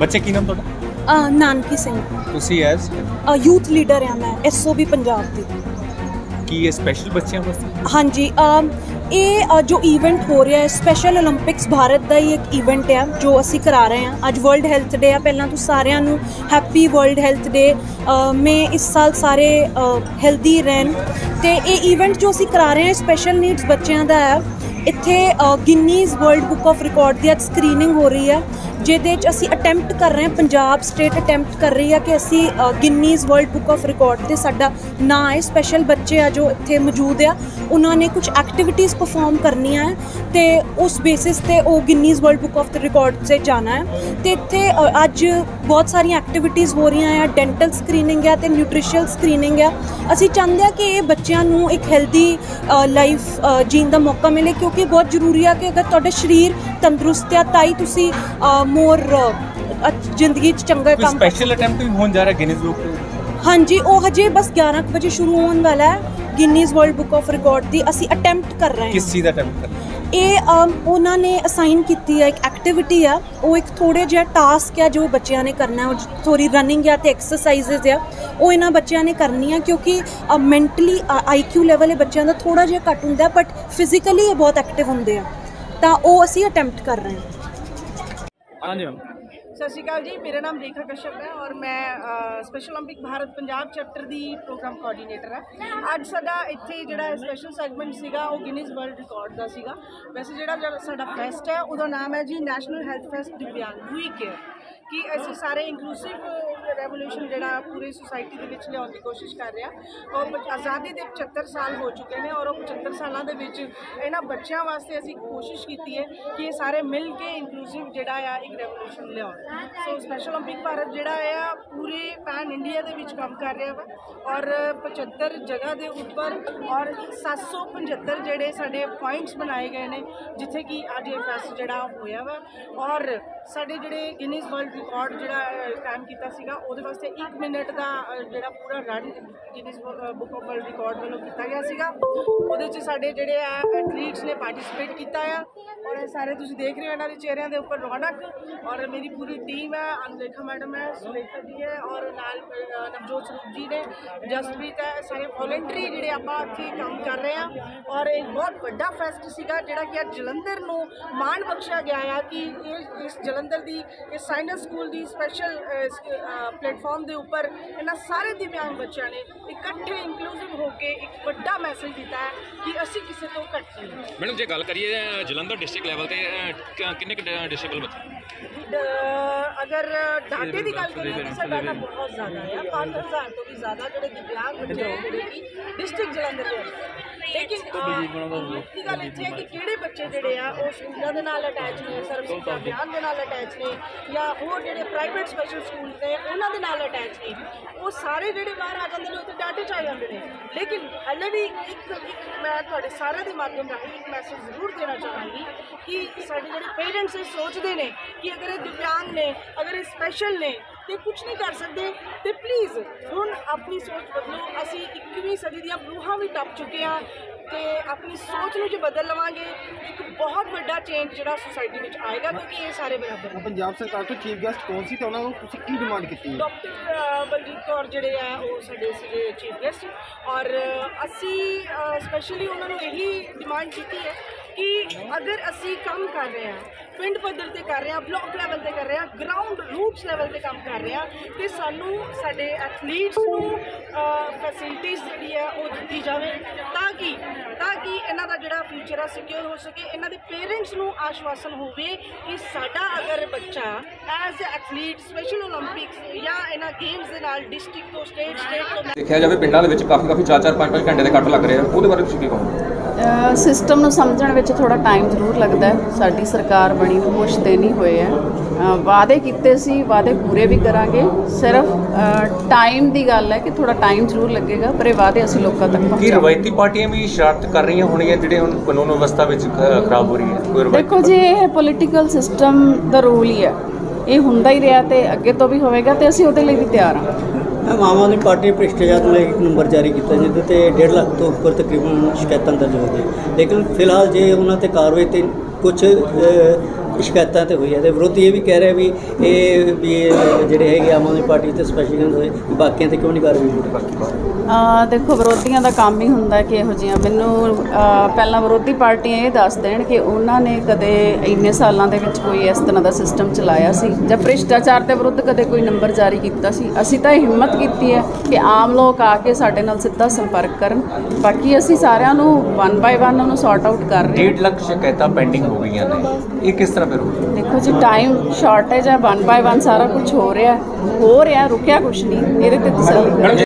ਬੱਚੇ ਕੀ ਨਾਮ ਤੁਹਾਡਾ? ਅਹ ਨਾਨਕੀ ਸਿੰਘ। ਤੁਸੀਂ ਐਸ ਯੂਥ ਲੀਡਰ ਆ ਮੈਂ ਐਸਓਬੀ ਪੰਜਾਬ ਦੀ। ਕੀ ਇਹ ਸਪੈਸ਼ਲ ਬੱਚਿਆਂ ਵਾਸਤੇ? ਹਾਂਜੀ ਅਮ, ਇਹ ਜੋ ਇਵੈਂਟ ਹੋ ਰਿਹਾ ਹੈ ਸਪੈਸ਼ਲ 올림픽ਸ ਭਾਰਤ ਦਾ ਹੀ ਇੱਕ ਇਵੈਂਟ ਹੈ ਜੋ ਅਸੀਂ ਕਰਾ ਰਹੇ ਹਾਂ। ਅੱਜ ਵਰਲਡ ਹੈਲਥ ਡੇ ਆ ਪਹਿਲਾਂ ਤੋਂ ਸਾਰਿਆਂ ਨੂੰ ਹੈਪੀ ਵਰਲਡ ਹੈਲਥ ਡੇ ਮੈਂ ਇਸ ਸਾਲ ਸਾਰੇ ਹੈਲਦੀ ਰਹਿਣ। ਤੇ ਇਹ ਇਵੈਂਟ ਜੋ ਅਸੀਂ ਕਰਾ ਰਹੇ ਹਾਂ ਸਪੈਸ਼ਲ ਨੀਡਸ ਬੱਚਿਆਂ ਦਾ ਹੈ ਇੱਥੇ Guinness World Book of Record ਦੀ ਅੱਜ ਸਕਰੀਨਿੰਗ ਹੋ ਰਹੀ ਹੈ। ਜਿਹਦੇ 'ਚ ਅਸੀਂ ਅਟੈਂਪਟ ਕਰ ਰਹੇ ਹਾਂ, ਪੰਜਾਬ ਸਟੇਟ ਅਟੈਂਪਟ ਕਰ ਰਹੀ ਆ ਕਿ ਅਸੀਂ Guinness World Book of Record ਤੇ ਸਾਡਾ ਨਾਂ ਹੈ ਸਪੈਸ਼ਲ ਬੱਚੇ ਆ ਜੋ ਇੱਥੇ ਮੌਜੂਦ ਆ, ਉਹਨਾਂ ਨੇ ਕੁਝ ਐਕਟੀਵਿਟੀਜ਼ ਪਰਫਾਰਮ ਕਰਨੀਆਂ ਹੈ ਤੇ ਉਸ ਬੇਸਿਸ ਤੇ ਉਹ Guinness World Book of Record 'ਤੇ ਜਾਣਾ ਹੈ। ਤੇ ਇੱਥੇ ਅੱਜ ਬਹੁਤ ਸਾਰੀਆਂ ਐਕਟੀਵਿਟੀਜ਼ ਹੋ ਰਹੀਆਂ ਆ ਡੈਂਟਲ ਸਕਰੀਨਿੰਗ ਆ ਤੇ ਨਿਊਟ੍ਰੀਸ਼ੀਅਲ ਸਕਰੀਨਿੰਗ ਆ। ਅਸੀਂ ਚਾਹੁੰਦੇ ਆ ਕਿ ਇਹ ਬੱਚਿਆਂ ਨੂੰ ਇੱਕ ਹੈਲਦੀ ਲਾਈਫ ਜੀਣ ਦਾ ਮੌਕਾ ਮਿਲੇ ਕਿਉਂਕਿ ਬਹੁਤ ਜ਼ਰੂਰੀ ਆ ਕਿ ਅਗਰ ਤੁਹਾਡਾ ਸਰੀਰ ਤੰਦਰੁਸਤ ਆ ਤਾਂ ਹੀ ਤੁਸੀਂ ਮੋਰ ਜ਼ਿੰਦਗੀ 'ਚ ਚੰਗਾ ਕੰਮ ਸਪੈਸ਼ਲ ਅਟੈਂਪਟ ਵੀ ਹੋਣ ਜਾ ਰਿਹਾ ਗਿਨੀਜ਼ ਬੁੱਕ ਹਾਂਜੀ ਉਹ ਹਜੇ ਬਸ 11 ਕੁ ਵਜੇ ਸ਼ੁਰੂ ਹੋਣ ਵਾਲਾ ਹੈ। Guinness World Book of Record ਦੀ ਅਸੀਂ ਅਟੈਂਪਟ ਕਰ ਰਹੇ ਕਿਸ ਹਾਂ ਚੀਜ਼ ਦਾ ਅਟੈਂਪਟ ਕਰ ਇਹ ਉਹਨਾਂ ਨੇ ਅਸਾਈਨ ਕੀਤੀ ਹੈ ਇੱਕ ਐਕਟੀਵਿਟੀ ਆ। ਉਹ ਇੱਕ ਥੋੜੇ ਜਿਹਾ ਟਾਸਕ ਆ ਜੋ ਬੱਚਿਆਂ ਨੇ ਕਰਨਾ ਹੈ। ਉਹ ਥੋੜੀ ਰਨਿੰਗ ਆ ਤੇ ਐਕਸਰਸਾਈਜ਼ਸ ਆ। ਉਹ ਇਹਨਾਂ ਬੱਚਿਆਂ ਨੇ ਕਰਨੀ ਆ ਕਿਉਂਕਿ ਮੈਂਟਲੀ ਆਈਕਿਊ ਲੈਵਲ ਇਹ ਬੱਚਿਆਂ ਦਾ ਥੋੜਾ ਜਿਹਾ ਘੱਟ ਹੁੰਦਾ ਬਟ ਫਿਜ਼ੀਕਲੀ ਇਹ ਬਹੁਤ ਐਕਟਿਵ ਹੁੰਦੇ ਆ। ਤਾਂ ਉਹ ਅਸੀਂ ਅਟੈਂਪਟ ਕਰ ਰਹੇ ਹਾਂ ਹਾਂਜੀ ਮੈਮ ਸਤਿ ਸ਼੍ਰੀ ਅਕਾਲ ਜੀ ਮੇਰਾ ਨਾਮ ਰੇਖਾ ਕਸ਼ਯਪ ਹੈ ਔਰ ਮੈਂ ਸਪੈਸ਼ਲ 올림픽 ਭਾਰਤ ਪੰਜਾਬ ਚੈਪਟਰ ਦੀ ਪ੍ਰੋਗਰਾਮ ਕੋਆਰਡੀਨੇਟਰ ਹਾਂ ਅੱਜ ਸਾਡਾ ਇੱਥੇ ਜਿਹੜਾ ਸਪੈਸ਼ਲ ਸੈਗਮੈਂਟ ਸੀਗਾ ਉਹ ਗਿਨੀਜ਼ ਵਰਲਡ ਰਿਕਾਰਡ ਦਾ ਸੀਗਾ ਵੈਸੇ ਜਿਹੜਾ ਜਿਹੜਾ ਸਾਡਾ ਫੈਸਟ ਹੈ ਉਹਦਾ ਨਾਮ ਹੈ ਜੀ ਨੈਸ਼ਨਲ ਹੈਲਥ ਫੈਸਟ ਦਿਵਿਆਂਗ ਵੀ ਕੇਅਰ ਕਿ ਅਸੀਂ ਸਾਰੇ ਇਨਕਲੂਸਿਵ ਰੈਵੋਲੂਸ਼ਨ ਜਿਹੜਾ ਪੂਰੀ ਸੁਸਾਇਟੀ ਦੇ ਵਿੱਚ ਲਿਆਉਣ ਦੀ ਕੋਸ਼ਿਸ਼ ਕਰ ਰਹੇ ਹਾਂ ਔਰ ਬ- ਆਜ਼ਾਦੀ ਦੇ 75 ਸਾਲ ਹੋ ਚੁੱਕੇ ਨੇ ਔਰ ਉਹ 75 ਸਾਲਾਂ ਦੇ ਵਿੱਚ ਇਹਨਾਂ ਬੱਚਿਆਂ ਵਾਸਤੇ ਅਸੀਂ ਕੋਸ਼ਿਸ਼ ਕੀਤੀ ਹੈ ਕਿ ਇਹ ਸਾਰੇ ਮਿਲ ਕੇ ਇਨਕਲੂਸਿਵ ਜਿਹੜਾ ਆ ਇੱਕ ਰੈਵੋਲੂਸ਼ਨ ਲਿਆਉਣ ਸੋ ਸਪੈਸ਼ਲ 올림픽 ਭਾਰਤ ਜਿਹੜਾ ਆ ਪੂਰੇ ਪੈਨ ਇੰਡੀਆ ਦੇ ਵਿੱਚ ਕੰਮ ਕਰ ਰਿਹਾ ਵਾ ਔਰ 75 ਜਗ੍ਹਾ ਦੇ ਉੱਪਰ ਔਰ 775 ਜਿਹੜੇ ਸਾਡੇ ਪੁਆਇੰਟਸ ਬਣਾਏ ਗਏ ਨੇ ਜਿੱਥੇ ਕਿ ਅੱਜ ਇਹ ਫੈਸਟ ਜਿਹੜਾ ਹੋਇਆ ਵਾ ਔਰ ਸਾਡੇ ਜਿਹੜੇ ਗਿਨੀਜ਼ ਵਰਲਡ ਰਿਕਾਰਡ ਜਿਹੜਾ ਕਾਇਮ ਕੀਤਾ ਸੀਗਾ ਉਹਦੇ ਵਾਸਤੇ 1 ਮਿੰਟ ਦਾ ਜਿਹੜਾ ਪੂਰਾ run Guinness Book of World Record ਵੱਲੋਂ ਕੀਤਾ ਗਿਆ ਸੀਗਾ। ਉਹਦੇ 'ਚ ਸਾਡੇ ਜਿਹੜੇ ਆ ਐਥਲੀਟਸ ਨੇ ਪਾਰਟਿਸਿਪੇਟ ਕੀਤਾ ਆ। ਔਰ ਇਹ ਸਾਰੇ ਤੁਸੀਂ ਦੇਖ ਰਹੇ ਹੋ ਇਹਨਾਂ ਦੇ ਚਿਹਰਿਆਂ ਦੇ ਉੱਪਰ ਰੌਣਕ। ਔਰ ਮੇਰੀ ਪੂਰੀ ਟੀਮ ਹੈ ਅਨਲੇਖਾ ਮੈਡਮ ਹੈ ਸੁਲੇਖਾ ਜੀ ਹੈ, ਔਰ ਨਾਲ ਨਵਜੋਤ ਸਰੂਪ ਜੀ ਨੇ, ਜਸਪ੍ਰੀਤ ਹੈ, ਸਾਰੇ ਵੋਲੰਟਰੀ ਜਿਹੜੇ ਆਪਾਂ ਇੱਥੇ ਕੰਮ ਕਰ ਰਹੇ ਹਾਂ ਔਰ ਇੱਕ ਬਹੁਤ ਵੱਡਾ ਫੈਸਟ ਸੀਗਾ, ਜਿਹੜਾ ਕਿ ਅੱਜ ਜਲੰਧਰ ਨੂੰ ਮਾਣ ਬਖਸ਼ਿਆ ਗਿਆ ਆ ਕਿ ਇਹ, ਇਸ ਜਲੰਧਰ ਦੀ, ਇਸ ਸਾਇੰਸ ਸਕੂਲ ਦੀ ਸਪੈਸ਼ਲ ਪਲੇਟਫਾਰਮ ਦੇ ਉੱਪਰ ਇਹਨਾਂ ਸਾਰੇ ਦਿਵਿਆਂਗ ਬੱਚਿਆਂ ਨੇ ਇਕੱਠੇ ਇਨਕਲੂਸਿਵ ਹੋ ਕੇ ਇੱਕ ਵੱਡਾ ਮੈਸੇਜ ਦਿੱਤਾ ਹੈ ਕਿ ਅਸੀਂ ਕਿਸੇ ਤੋਂ ਘੱਟ ਨਹੀਂ ਹਾਂ। ਮੈਡਮ ਜੇ ਗੱਲ ਕਰੀਏ ਜਲੰਧਰ ਡਿਸਟ੍ਰਿਕਟ ਲੈਵਲ ਤੇ ਅ, ਕਿੰਨੇ ਕੁ ਡਿਸੇਬਲ ਬੱਚੇ ਡ- ਅਗਰ ਡਾਟੇ ਦੀ ਗੱਲ ਕਰੀਏ ਤਾਂ ਸਾਡਾ ਡਾਟਾ ਬਹੁਤ ਜ਼ਿਆਦਾ ਹੈ 5000 ਤੋਂ ਵੀ ਜ਼ਿਆਦਾ ਜਿਹੜੇ ਦਿਵਿਆਂਗ ਬੱਚੇ ਨੇ ਜਿਹੜੇ ਕਿ ਡਿਸਟ੍ਰਿਕਟ ਜਲੰਧਰ ਦੇ ਅੰਦਰ। ਲੇਕਿਨ ਅਹ, ਗੱਲ ਇੱਥੇ ਹੈ ਕਿ ਕਿਹੜੇ ਬੱਚੇ ਜਿਹੜੇ ਆ ਉਹ ਸਕੂਲਾਂ ਦੇ ਨਾਲ ਅਟੈਚ ਨੇ ਸਰਵ ਸਿੱਖਿਆ ਅਭਿਆਨ ਦੇ ਨਾਲ ਅਟੈਚ ਨੇ ਜਾਂ ਹੋਰ ਜਿਹੜੇ ਪ੍ਰਾਈਵੇਟ ਸਪੈਸ਼ਲ ਸਕੂਲ ਨੇ ਉਹਨਾਂ ਦੇ ਨਾਲ ਅਟੈਚ ਨੇ ਉਹ ਸਾਰੇ ਜਿਹੜੇ ਬਾਹਰ ਆ ਜਾਂਦੇ ਨੇ, ਉੱਥੇ ਡਾਟੇ ਚ ਆ ਜਾਂਦੇ ਨੇ। ਲੇਕਿਨ ਹਲੇ ਵੀ ਇੱਕ ਇੱਕ ਮੈਂ ਤੁਹਾਡੇ ਸਾਰਿਆਂ ਦੇ ਮਾਧਿਅਮ ਰਾਹੀਂ ਇੱਕ ਮੈਸੇਜ ਜ਼ਰੂਰ ਦੇਣਾ ਚਾਹਾਂਗੀ ਕਿ ਸਾਡੇ ਜਿਹੜੇ ਪੇਰੈਂਟਸ ਇਹ ਸੋਚਦੇ ਨੇ ਕਿ ਅਗਰ ਇਹ ਦਿਵਿਆਂਗ ਨੇ, ਅਗਰ ਇਹ ਸਪੈਸ਼ਲ ਨੇ ਤੇ ਕੁਝ ਨਹੀਂ ਕਰ ਸਕਦੇ। ਤੇ ਪਲੀਜ਼ ਹੁਣ ਆਪਣੀ ਸੋਚ ਬਦਲੋ। ਅਸੀਂ 21ਵੀਂ ਸਦੀ ਦੀਆਂ ਬਰੂਹਾਂ ਵੀ ਟੱਪ ਚੁੱਕੇ ਹਾਂ ਤੇ ਆਪਣੀ ਸੋਚ ਨੂੰ ਜੇ ਬਦਲ ਲਵਾਂਗੇ ਇੱਕ ਬਹੁਤ ਵੱਡਾ ਚੇਂਜ ਜਿਹੜਾ ਸੁਸਾਇਟੀ ਵਿੱਚ ਆਏਗਾ ਕਿਉਂਕਿ ਇਹ ਸਾਰੇ ਬਰਾਬਰ ਨੇ। ਪੰਜਾਬ ਸਰਕਾਰ ਤੋਂ ਚੀਫ ਗੈਸਟ ਕੌਣ ਸੀ ਤੇ ਉਹਨਾਂ ਨੂੰ ਤੁਸੀਂ ਕੀ ਡਿਮਾਂਡ ਕੀਤੀ ਹੈ? ਡਾਕਟਰ ਬਲਜੀਤ ਕੌਰ ਜਿਹੜੇ ਆ ਉਹ ਸਾਡੇ ਸੀਗੇ ਚੀਫ ਗੈਸਟ ਔਰ ਅਸੀਂ ਸਪੈਸ਼ਲੀ ਉਹਨਾਂ ਨੂੰ ਇਹੀ ਡਿਮਾਂਡ ਕੀਤੀ ਹੈ ਕਿ ਅਗਰ ਅਸੀਂ ਕੰਮ ਕਰ ਰਹੇ ਹਾਂ, ਪਿੰਡ ਪੱਧਰ ਤੇ ਕਰ ਰਹੇ ਹਾਂ ਬਲਾਕ ਲੈਵਲ ਤੇ ਕਰ ਰਹੇ ਹਾਂ ਗਰਾਊਂਡ ਰੂਟਸ ਲੈਵਲ ਤੇ ਕੰਮ ਕਰ ਰਹੇ ਹਾਂ, ਤੇ ਸਾਨੂੰ ਸਾਡੇ ਐਥਲੀਟਸ ਨੂੰ ਫੈਸਿਲਿਟੀਜ਼ ਜਿਹੜੀ ਹੈ ਉਹ ਦਿੱਤੀ ਜਾਵੇ ਤਾਂ ਕਿ ਤਾਂ ਕਿ ਇਹਨਾਂ ਦਾ ਜਿਹੜਾ ਫਿਊਚਰ ਆ ਸਿਕਿਉਰ ਹੋ ਸਕੇ, ਇਹਨਾਂ ਦੇ ਪੇਰੈਂਟਸ ਨੂੰ ਆਸ਼ਵਾਸਨ ਹੋਵੇ ਕਿ ਸਾਡਾ ਅਗਰ ਬੱਚਾ ਐਜ਼ ਅ ਐਥਲੀਟ ਸਪੈਸ਼ਲ 올림픽ਸ ਜਾਂ ਇਹਨਾਂ ਗੇਮਸ ਦੇ ਨਾਲ ਡਿਸਟ੍ਰਿਕਟ ਤੋਂ ਸਟੇਟ ਸਟੇਟ ਤੋਂ ਦੇਖਿਆ ਜਾਵੇ ਪਿੰਡਾਂ ਦੇ ਵਿੱਚ ਕਾਫੀ ਕਾਫੀ 4-4 5-5 ਘੰਟੇ ਦੇ ਕੱਟ ਲੱਗ ਰਹੇ ਆ, ਉਹਦੇ ਬਾਰੇ ਤੁਸੀਂ ਕੀ ਕਹੋਗੇ? ਸਿਸਟਮ ਨੂੰ ਸਮਝਣ ਵਿੱਚ ਥੋੜਾ ਟਾਈਮ ਜ਼ਰੂਰ ਲੱਗਦਾ ਹੈ। ਸਾਡੀ ਸਰਕਾਰ ਬਣੀ ਨੂੰ ਕੁਛ ਦਿਨ ਹੀ ਹੋਏ ਆ ਅ, ਵਾਅਦੇ ਕੀਤੇ ਸੀ ਵਾਅਦੇ ਪੂਰੇ ਵੀ ਕਰਾਂਗੇ। ਸਿਰਫ ਟਾਈਮ ਦੀ ਗੱਲ ਹੈ ਕਿ ਥੋੜਾ ਟਾਈਮ ਜ਼ਰੂਰ ਲੱਗੇਗਾ ਪਰ ਇਹ ਵਾਅਦੇ ਅਸੀਂ ਲੋਕਾਂ ਤੱਕ ਕੀ ਪਹੁੰਚਾਵਾਂਗੇ। ਰਵਾਇਤੀ ਪਾਰਟੀਆਂ ਵੀ ਸ਼ਰਾਰਤ ਕਰ ਰਹੀਆਂ ਹੋਣਗੀਆਂ ਜਿਹੜੇ ਹੁਣ ਕਾਨੂੰਨ ਵਿਵਸਥਾ ਵਿੱਚ ਖਰਾਬ ਹੋ ਰਹੀ ਹੈ ਦੇਖੋ ਜੀ ਇਹ ਪੋਲੀਟੀਕਲ ਸਿਸਟਮ ਦਾ ਰੋਲ ਹੀ ਹੈ। ਇਹ ਹੁੰਦਾ ਹੀ ਰਿਹਾ ਤੇ ਅੱਗੇ ਤੋਂ ਵੀ ਹੋਵੇਗਾ ਤੇ ਅਸੀਂ ਉਹਦੇ ਲਈ ਵੀ ਤਿਆਰ ਹਾਂ। ਆਮ ਆਦਮੀ ਪਾਰਟੀ ਭ੍ਰਿਸ਼ਟਾਚਾਰ ਨੂੰ ਇੱਕ ਨੰਬਰ ਜਾਰੀ ਕੀਤਾ, ਜਿਹਦੇ ਤੇ 1.5 ਲੱਖ ਤੋਂ ਉੱਪਰ ਤਕਰੀਬਨ ਸ਼ਿਕਾਇਤਾਂ ਦਰਜ ਹੋ ਗਈਆਂ। ਲੇਕਿਨ ਫਿਲਹਾਲ ਜੇ ਉਹਨਾਂ ਤੇ ਕਾਰਵਾਈ ਤੇ ਕੁਝ ਸ਼ਿਕਾਇਤਾਂ ਤੇ ਹੋਈ ਹੈ। ਤੇ ਵਿਰੋਧੀ ਇਹ ਵੀ ਕਹਿ ਰਿਹਾ ਵੀ ਇਹ ਵੀ ਇਹ ਜਿਹੜੇ ਹੈਗੇ ਆਮ ਆਦਮੀ ਪਾਰਟੀ ਤੇ ਸਪੈਸ਼ਲ ਹੋਏ ਬਾਕੀਆਂ ਤੇ ਕਿਉਂ ਨਹੀਂ ਕਾਰਵਾਈ ਹੋਈ ਆ ਦੇਖੋ ਵਿਰੋਧੀਆਂ ਦਾ ਕੰਮ ਹੀ ਹੁੰਦਾ ਕਿ ਇਹੋ ਜਿਹੀਆਂ। ਮੈਨੂੰ ਅਹ, ਪਹਿਲਾਂ ਵਿਰੋਧੀ ਪਾਰਟੀਆਂ ਇਹ ਦੱਸ ਦੇਣ ਕਿ ਉਹਨਾਂ ਨੇ ਕਦੇ ਇੰਨੇ ਸਾਲਾਂ ਦੇ ਵਿੱਚ ਕੋਈ ਇਸ ਤਰ੍ਹਾਂ ਦਾ ਸਿਸਟਮ ਚਲਾਇਆ ਸੀ ਜਾਂ ਭ੍ਰਿਸ਼ਟਾਚਾਰ ਦੇ ਵਿਰੁੱਧ ਕਦੇ ਕੋਈ ਨੰਬਰ ਜਾਰੀ ਕੀਤਾ ਸੀ? ਅਸੀਂ ਤਾਂ ਇਹ ਹਿੰਮਤ ਕੀਤੀ ਹੈ ਕਿ ਆਮ ਲੋਕ ਆ ਕੇ ਸਾਡੇ ਨਾਲ ਸਿੱਧਾ ਸੰਪਰਕ ਕਰਨ। ਬਾਕੀ ਅਸੀਂ ਸਾਰਿਆਂ ਨੂੰ ਵਨ ਬਾਏ ਵਨ ਉਹਨੂੰ ਸੌਰਟ ਆਊਟ ਕਰ ਰਹੇ ਹਾਂ। 1.5 ਲੱਖ ਸ਼ਿਕਾਇਤਾਂ ਪੈਂਡਿੰਗ ਹੋ ਗਈਆਂ ਨੇ। ਇਹ ਕਿਸ ਤਰ੍ਹਾਂ ਫਿਰ? ਦੇਖੋ ਜੀ ਟਾਈਮ ਸ਼ਾਰਟੇਜ ਹੈ ਵਨ ਬਾਏ ਵਨ ਸਾਰਾ ਕੁਝ ਹੋ ਰਿਹਾ ਹੈ। ਰਿਹਾ ਰੁਕਿਆ ਕੁਝ ਨਹੀਂ। ਇਹਦੇ ਤੇ ਤਸੱਲੀ ਕਰੋ